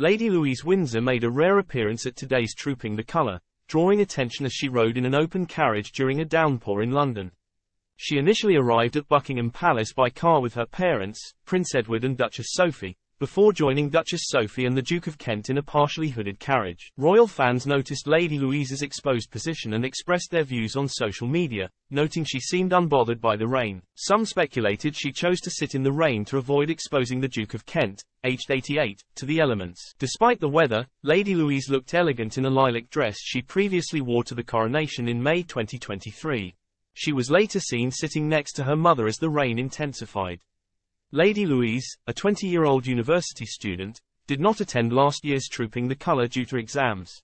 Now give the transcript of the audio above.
Lady Louise Windsor made a rare appearance at today's Trooping the Colour, drawing attention as she rode in an open carriage during a downpour in London. She initially arrived at Buckingham Palace by car with her parents, Prince Edward and Duchess Sophie, before joining Duchess Sophie and the Duke of Kent in a partially hooded carriage. Royal fans noticed Lady Louise's exposed position and expressed their views on social media, noting she seemed unbothered by the rain. Some speculated she chose to sit in the rain to avoid exposing the Duke of Kent, aged 88, to the elements. Despite the weather, Lady Louise looked elegant in a lilac dress she previously wore to the coronation in May 2023. She was later seen sitting next to her mother as the rain intensified. Lady Louise, a 20-year-old university student, did not attend last year's Trooping the Colour due to exams.